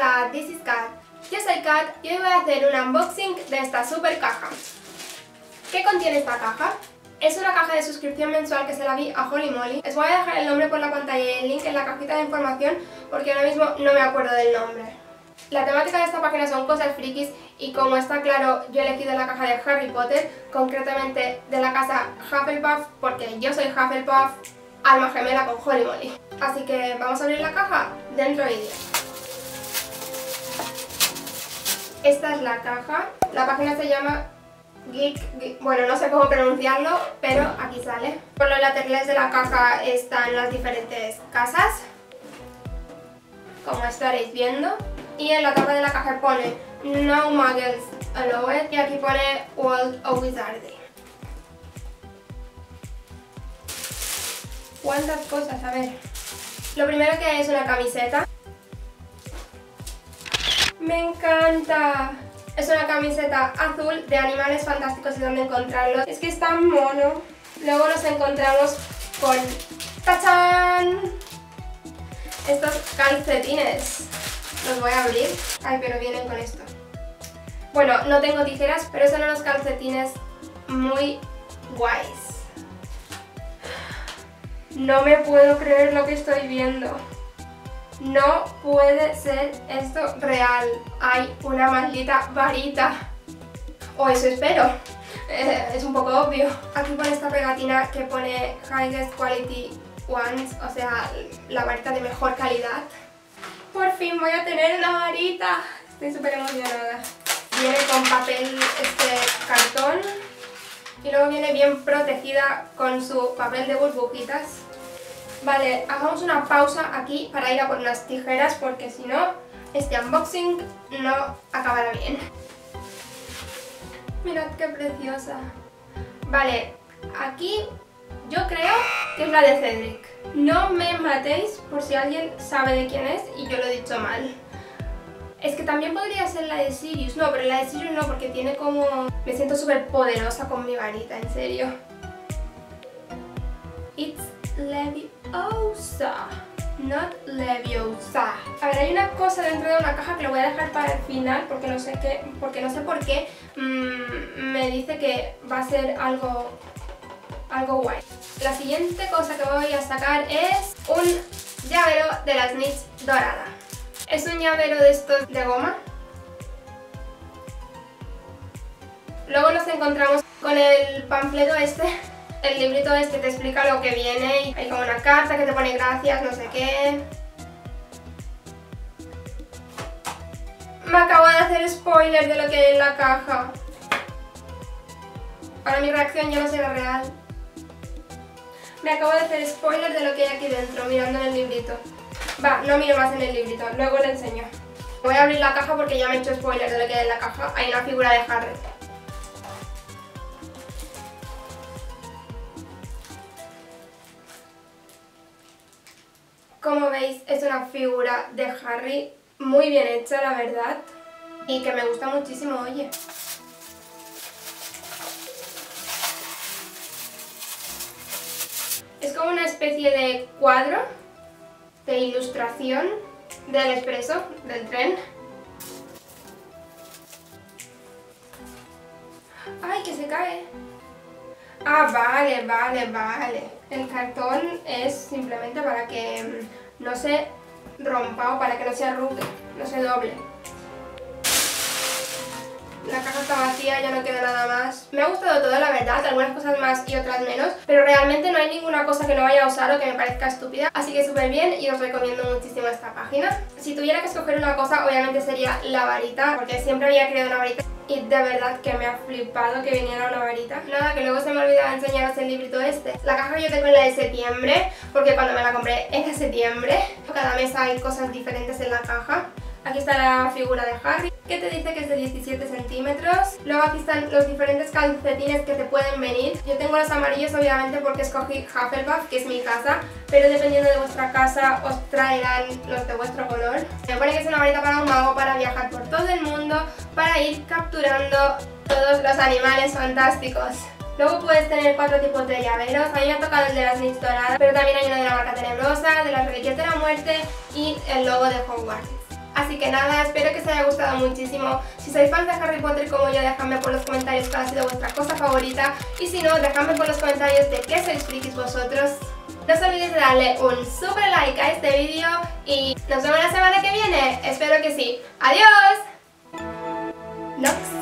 a This is Cat. Yo soy Kat y hoy voy a hacer un unboxing de esta super caja. ¿Qué contiene esta caja? Es una caja de suscripción mensual que se la vi a Holly Molly. Les voy a dejar el nombre por la pantalla y el link en la cajita de información porque ahora mismo no me acuerdo del nombre. La temática de esta página son cosas frikis y como está claro yo he elegido la caja de Harry Potter, concretamente de la casa Hufflepuff porque yo soy Hufflepuff, alma gemela con Holly Molly. Así que vamos a abrir la caja dentro vídeo. Esta es la caja, la página se llama Geek, bueno no sé cómo pronunciarlo, pero aquí sale. Por los laterales de la caja están las diferentes casas, como estaréis viendo. Y en la tapa de la caja pone No Muggles Allowed y aquí pone World of Wizardry. ¿Cuántas cosas? A ver. Lo primero que es una camiseta. ¡Me encanta! Es una camiseta azul de animales fantásticos y dónde encontrarlos. Es que es tan mono. Luego nos encontramos con... ¡Tachán! Estos calcetines. Los voy a abrir. Ay, pero vienen con esto. Bueno, no tengo tijeras, pero son unos calcetines muy guays. No me puedo creer lo que estoy viendo. No puede ser esto real. Hay una maldita varita. O eso espero. Eh, es un poco obvio. Aquí pone esta pegatina que pone Highest Quality Ones, o sea, la varita de mejor calidad. Por fin voy a tener una varita. Estoy súper emocionada. Viene con papel este cartón y luego viene bien protegida con su papel de burbujitas. Vale, hagamos una pausa aquí para ir a por unas tijeras porque si no, este unboxing no acabará bien. Mirad qué preciosa. Vale, aquí yo creo que es la de Cedric. No me matéis por si alguien sabe de quién es y yo lo he dicho mal. Es que también podría ser la de Sirius. No, pero la de Sirius no, porque tiene como... Me siento súper poderosa con mi varita, en serio. It's Leviosa, not Leviosa. A ver, hay una cosa dentro de una caja que lo voy a dejar para el final porque no sé qué, porque no sé por qué mmm, me dice que va a ser algo, algo guay. La siguiente cosa que voy a sacar es un llavero de las Snitch dorada. Es un llavero de estos de goma. Luego nos encontramos con el panfleto este el librito este te explica lo que viene hay como una carta que te pone gracias, no sé qué. Me acabo de hacer spoiler de lo que hay en la caja. Para mi reacción ya no será real. Me acabo de hacer spoiler de lo que hay aquí dentro, mirando en el librito. Va, no miro más en el librito, luego le enseño. Voy a abrir la caja porque ya me he hecho spoiler de lo que hay en la caja. Hay una figura de Harry. Como veis es una figura de Harry muy bien hecha la verdad y que me gusta muchísimo, oye. Es como una especie de cuadro de ilustración del expreso, del tren. ¡Ay, que se cae! Ah, vale, vale, vale. El cartón es simplemente para que mm, no se rompa o para que no se arrugue, no se doble. La caja está vacía, ya no queda nada más. Me ha gustado todo, la verdad, algunas cosas más y otras menos, pero realmente no hay ninguna cosa que no vaya a usar o que me parezca estúpida, así que súper bien y os recomiendo muchísimo esta página. Si tuviera que escoger una cosa, obviamente sería la varita, porque siempre había querido una varita y de verdad que me ha flipado que viniera una varita. Nada, que luego se me olvidaba enseñaros el librito este. La caja yo tengo en la de septiembre, porque cuando me la compré de septiembre. Cada mes hay cosas diferentes en la caja. Aquí está la figura de Harry, que te dice que es de 17 centímetros. Luego aquí están los diferentes calcetines que te pueden venir. Yo tengo los amarillos obviamente porque escogí Hufflepuff, que es mi casa, pero dependiendo de vuestra casa os traerán los de vuestro color. Me pone que es una varita para un mago para viajar por todo el mundo, para ir capturando todos los animales fantásticos. Luego puedes tener cuatro tipos de llaveros, a mí me ha tocado el de las Nits doradas, pero también hay uno de la marca tenebrosa, de las reliquias de la muerte y el logo de Hogwarts. Así que nada, espero que os haya gustado muchísimo. Si sois fans de Harry Potter como yo, dejadme por los comentarios cuál ha sido vuestra cosa favorita. Y si no, dejadme por los comentarios de qué sois frikis vosotros. No os olvidéis de darle un super like a este vídeo y nos vemos la semana que viene. Espero que sí. ¡Adiós! Nox.